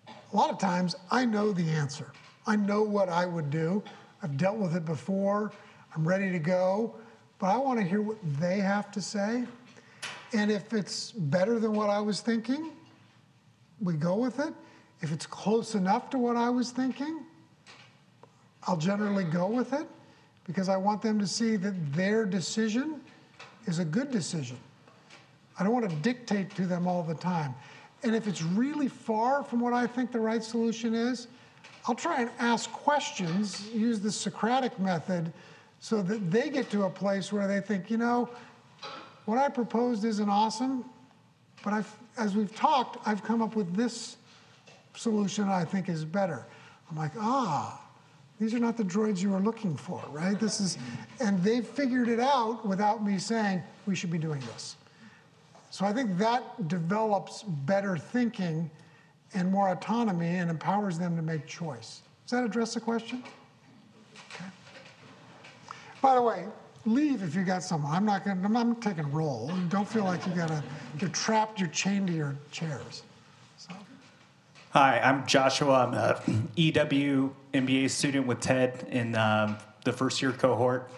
A lot of times I know the answer. I know what I would do. I've dealt with it before. I'm ready to go. But I want to hear what they have to say. And if it's better than what I was thinking, we go with it. If it's close enough to what I was thinking, I'll generally go with it because I want them to see that their decision is a good decision. I don't want to dictate to them all the time. And if it's really far from what I think the right solution is, I'll try and ask questions, use the Socratic method, so that they get to a place where they think, you know, what I proposed isn't awesome, but I've, as we've talked, I've come up with this solution I think is better. I'm like, ah, these are not the droids you were looking for, right? This is, and they figured it out without me saying we should be doing this. So I think that develops better thinking and more autonomy and empowers them to make choice. Does that address the question? Okay. By the way, leave if you got some. I'm not gonna. I'm not taking roll. Don't feel like you got to. You're trapped. You're chained to your chairs. So. Hi, I'm Joshua. I'm a EW MBA student with TED in um, the first year cohort.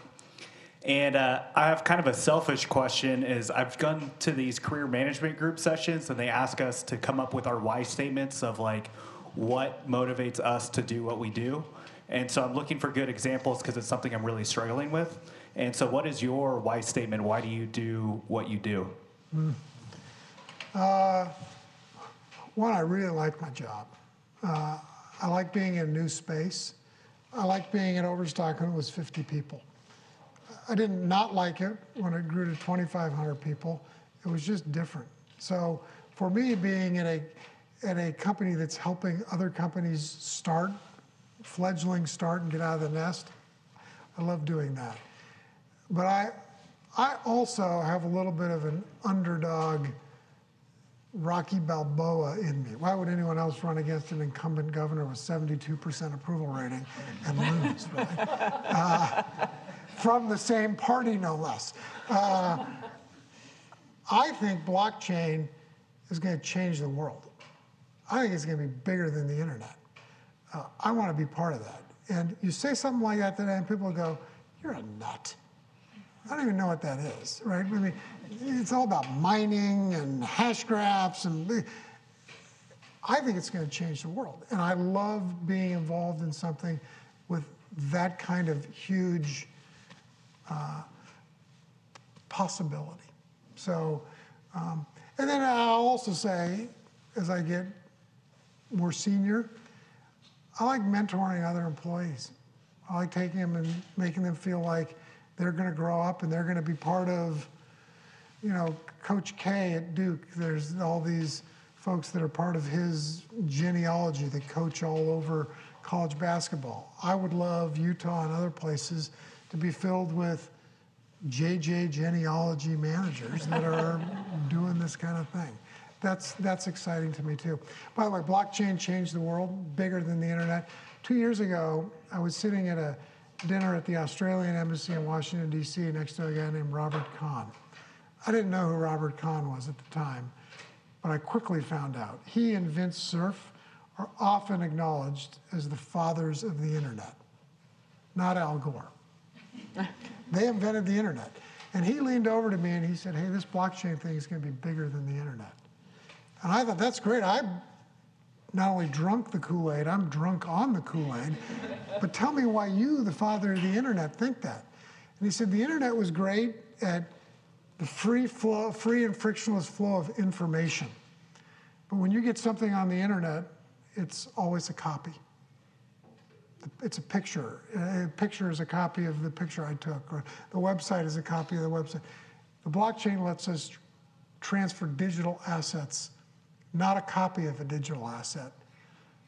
And uh, I have kind of a selfish question is I've gone to these career management group sessions and they ask us to come up with our why statements of like what motivates us to do what we do. And so I'm looking for good examples because it's something I'm really struggling with. And so what is your why statement? Why do you do what you do? Mm. Uh, one, I really like my job. Uh, I like being in a new space. I like being at Overstock when it was 50 people. I did not like it when it grew to 2,500 people. It was just different. So for me, being in a at a company that's helping other companies start, fledgling start and get out of the nest, I love doing that. But I, I also have a little bit of an underdog Rocky Balboa in me. Why would anyone else run against an incumbent governor with 72% approval rating and lose, right? Uh, from the same party, no less. Uh, I think blockchain is going to change the world. I think it's going to be bigger than the internet. Uh, I want to be part of that. And you say something like that today, and people go, You're a nut. I don't even know what that is, right? I mean, it's all about mining and hash graphs, and I think it's going to change the world. And I love being involved in something with that kind of huge uh, possibility. So, um, and then I'll also say, as I get more senior, I like mentoring other employees. I like taking them and making them feel like they're going to grow up and they're going to be part of, you know, Coach K at Duke. There's all these folks that are part of his genealogy that coach all over college basketball. I would love Utah and other places to be filled with JJ genealogy managers that are [LAUGHS] doing this kind of thing. That's, that's exciting to me too. By the way, blockchain changed the world, bigger than the internet. Two years ago, I was sitting at a dinner at the Australian Embassy in Washington, D.C., next to a guy named Robert Kahn. I didn't know who Robert Kahn was at the time, but I quickly found out. He and Vint Cerf are often acknowledged as the fathers of the internet, not Al Gore. [LAUGHS] they invented the internet. And he leaned over to me and he said, Hey, this blockchain thing is going to be bigger than the internet. And I thought, That's great. I not only drunk the Kool Aid, I'm drunk on the Kool Aid. but tell me why you, the father of the internet, think that. And he said the internet was great at the free flow, free and frictionless flow of information. But when you get something on the internet, it's always a copy. It's a picture. A picture is a copy of the picture I took, or the website is a copy of the website. The blockchain lets us transfer digital assets not a copy of a digital asset.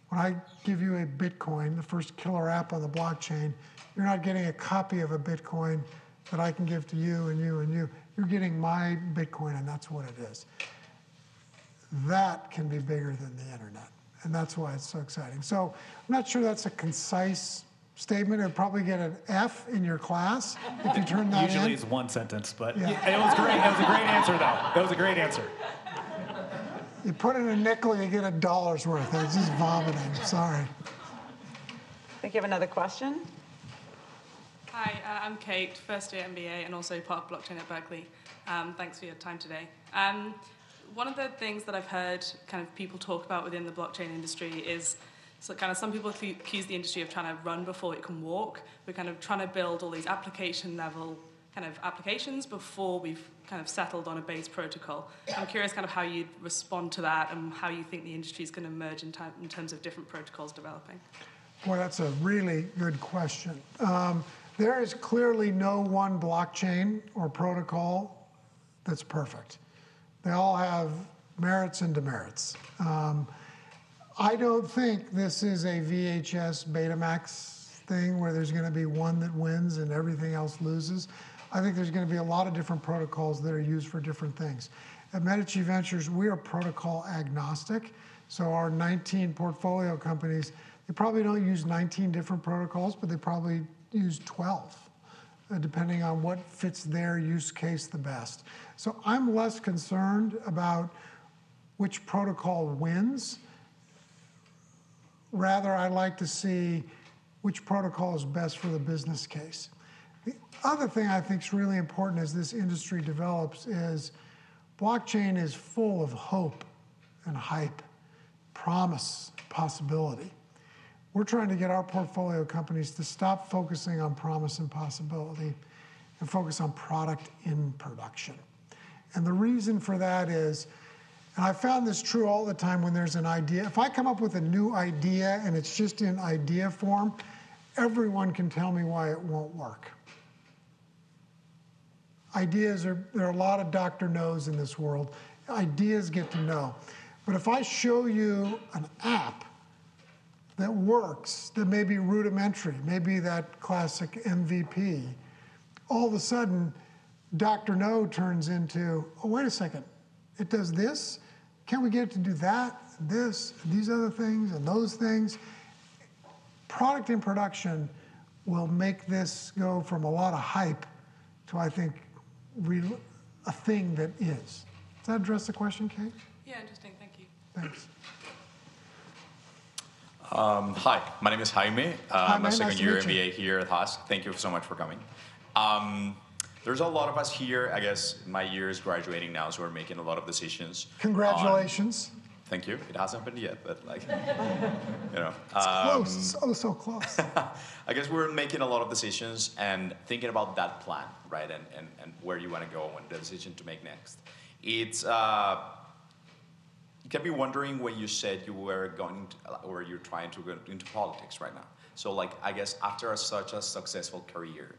When I give you a Bitcoin, the first killer app on the blockchain, you're not getting a copy of a Bitcoin that I can give to you and you and you. You're getting my Bitcoin, and that's what it is. That can be bigger than the internet, and that's why it's so exciting. So I'm not sure that's a concise statement. It'd probably get an F in your class if you turn that Usually in. it's one sentence, but yeah. it was great. It was a great answer, though. It was a great answer. You put in a nickel, you get a dollar's worth. I was just vomiting. Sorry. I think you have another question. Hi, uh, I'm Kate, first year MBA and also part of blockchain at Berkeley. Um, thanks for your time today. Um, one of the things that I've heard kind of people talk about within the blockchain industry is so kind of some people accuse the industry of trying to run before it can walk. We're kind of trying to build all these application level kind of applications before we've kind of settled on a base protocol. I'm curious kind of how you'd respond to that and how you think the industry is going to emerge in, in terms of different protocols developing. Boy, that's a really good question. Um, there is clearly no one blockchain or protocol that's perfect. They all have merits and demerits. Um, I don't think this is a VHS Betamax thing where there's going to be one that wins and everything else loses. I think there's going to be a lot of different protocols that are used for different things. At Medici Ventures, we are protocol agnostic. So our 19 portfolio companies, they probably don't use 19 different protocols, but they probably use 12, uh, depending on what fits their use case the best. So I'm less concerned about which protocol wins. Rather, I like to see which protocol is best for the business case. The other thing I think is really important as this industry develops is blockchain is full of hope and hype, promise, possibility. We're trying to get our portfolio companies to stop focusing on promise and possibility and focus on product in production. And the reason for that is, and I found this true all the time when there's an idea. If I come up with a new idea and it's just in idea form, everyone can tell me why it won't work. Ideas are, there are a lot of Dr. Nos in this world. Ideas get to know. But if I show you an app that works, that may be rudimentary, maybe that classic MVP, all of a sudden, Dr. No turns into, oh, wait a second, it does this? Can't we get it to do that, this, these other things, and those things? Product in production will make this go from a lot of hype to, I think, a thing that is. Does that address the question, Kate? Yeah, interesting. Thank you. Thanks. Um, hi, my name is Jaime. Uh, Hi, I'm a second nice year meet you. MBA here at Haas. Thank you so much for coming. Um, there's a lot of us here. I guess my year is graduating now, so we're making a lot of decisions. on- Congratulations. Thank you. It hasn't happened yet, but like, [LAUGHS] you know. It's um, close. It's oh so close. [LAUGHS] I guess we're making a lot of decisions and thinking about that plan, right? And, and, and where you want to go and the decision to make next. It's, uh, you can be wondering when you said you were going to, or you're trying to go into politics right now. So like, I guess after a, such a successful career,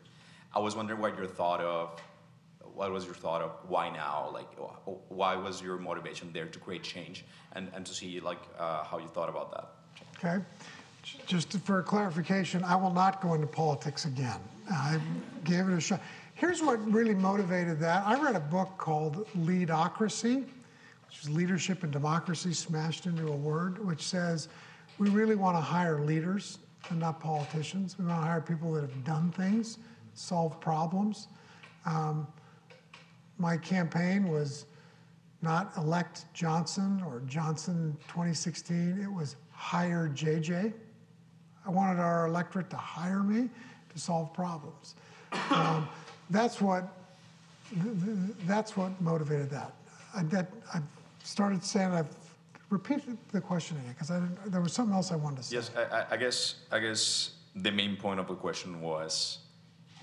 I was wondering what your thought of, what was your thought of why now? Like, why was your motivation there to create change and, and to see like uh, how you thought about that? Okay. Just for clarification, I will not go into politics again. I gave it a shot. Here's what really motivated that. I read a book called Leadocracy, which is leadership and democracy smashed into a word, which says we really want to hire leaders and not politicians. We want to hire people that have done things, solved problems. Um, my campaign was not elect Johnson or Johnson 2016. It was hire JJ. I wanted our electorate to hire me to solve problems. Um, that's what th- th- that's what motivated that. I, that I started saying I've repeated the question again because there was something else I wanted to say. Yes, I, I- I guess I guess the main point of the question was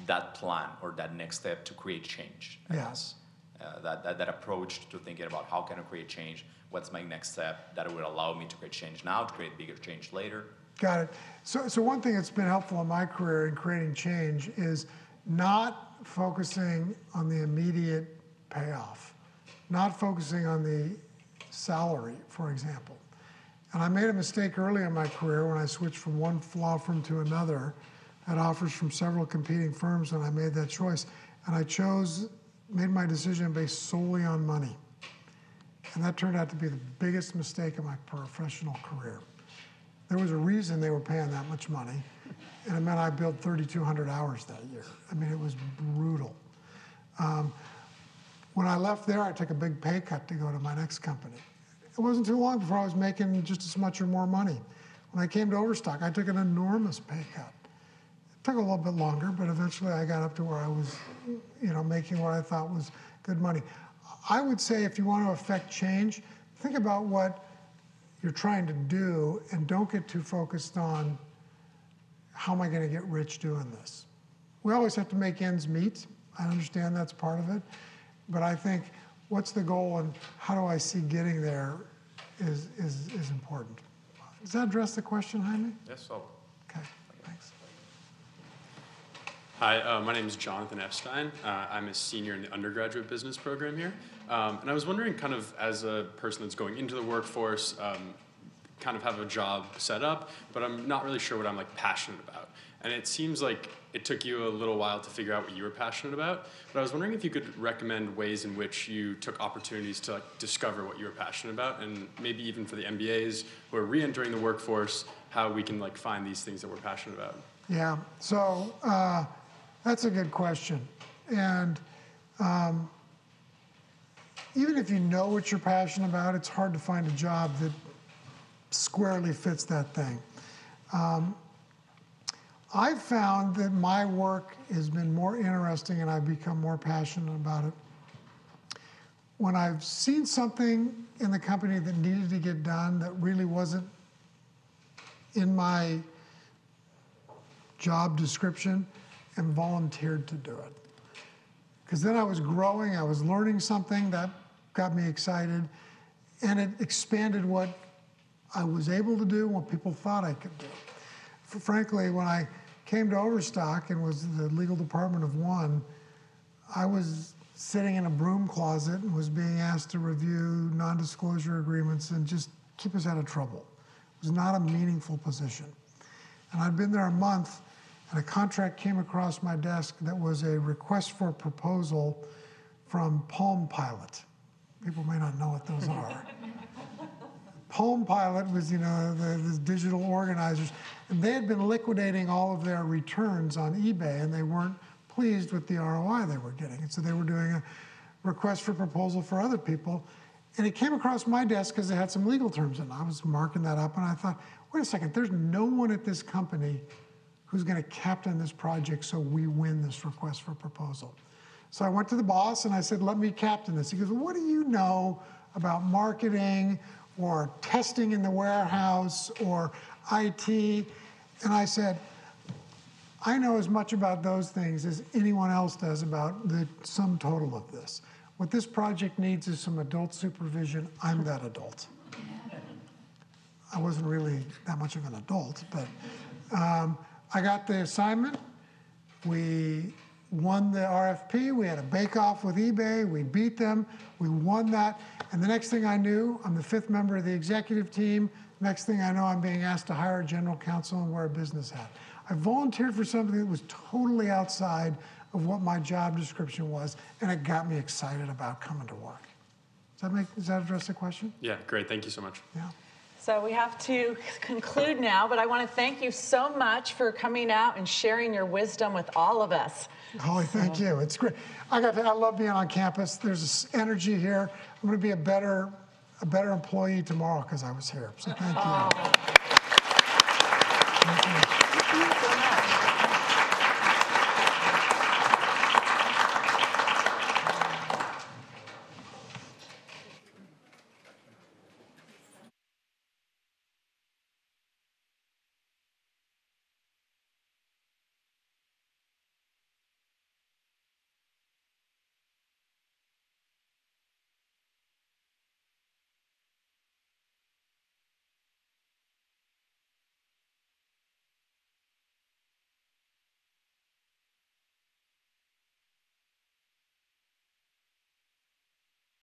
that plan or that next step to create change. I guess. Uh, that, that that approach to thinking about how can I create change? What's my next step that would allow me to create change now to create bigger change later? Got it. So, so one thing that's been helpful in my career in creating change is not focusing on the immediate payoff, not focusing on the salary, for example. And I made a mistake early in my career when I switched from one law firm to another, had offers from several competing firms, and I made that choice. And I chose, made my decision based solely on money. And that turned out to be the biggest mistake of my professional career. There was a reason they were paying that much money, and it meant I built 3,200 hours that year. I mean, it was brutal. Um, when I left there, I took a big pay cut to go to my next company. It wasn't too long before I was making just as much or more money. When I came to Overstock, I took an enormous pay cut. Took a little bit longer, but eventually I got up to where I was, you know, making what I thought was good money. I would say if you want to affect change, think about what you're trying to do and don't get too focused on how am I going to get rich doing this. We always have to make ends meet. I understand that's part of it. But I think what's the goal and how do I see getting there is, is, is important. Does that address the question, Jaime? Yes, so Okay, thanks. Hi, uh, my name is Jonathan Epstein. Uh, I'm a senior in the undergraduate business program here. Um, and I was wondering, kind of, as a person that's going into the workforce, um, kind of have a job set up, but I'm not really sure what I'm like passionate about. and it seems like it took you a little while to figure out what you were passionate about. But I was wondering if you could recommend ways in which you took opportunities to like, discover what you were passionate about, and maybe even for the MBAs who are re-entering the workforce, how we can like find these things that we're passionate about. Yeah, so uh, that's a good question. And um, even if you know what you're passionate about, it's hard to find a job that squarely fits that thing. Um, I've found that my work has been more interesting and I've become more passionate about it. When I've seen something in the company that needed to get done that really wasn't in my job description and volunteered to do it. Because then I was growing, I was learning something that got me excited, and it expanded what I was able to do, what people thought I could do. F- frankly, when I came to Overstock and was the legal department of one, I was sitting in a broom closet and was being asked to review non disclosure agreements and just keep us out of trouble. It was not a meaningful position. And I'd been there a month, and a contract came across my desk that was a request for a proposal from Palm Pilot. People may not know what those are. [LAUGHS] Palm Pilot was, you know, the, the digital organizers, and they had been liquidating all of their returns on eBay, and they weren't pleased with the ROI they were getting. And so they were doing a request for proposal for other people. And it came across my desk because it had some legal terms in it. I was marking that up, and I thought, wait a second, there's no one at this company who's going to captain this project so we win this request for proposal. So I went to the boss and I said, let me captain this. He goes, what do you know about marketing or testing in the warehouse or IT? And I said, I know as much about those things as anyone else does about the sum total of this. What this project needs is some adult supervision. I'm that adult. I wasn't really that much of an adult, but um, I got the assignment. We won the RFP. We had a bake-off with eBay. We beat them. We won that. And the next thing I knew, I'm the fifth member of the executive team. Next thing I know, I'm being asked to hire a general counsel and wear a business hat. I volunteered for something that was totally outside of what my job description was, and it got me excited about coming to work. Does that make? Does that address the question? Yeah, great. Thank you so much. Yeah. So we have to conclude now, but I want to thank you so much for coming out and sharing your wisdom with all of us. Holly, thank you. It's great. I got. To, I love being on campus. There's this energy here. I'm going to be a better, a better employee tomorrow because I was here. So thank you. Oh. Thank you.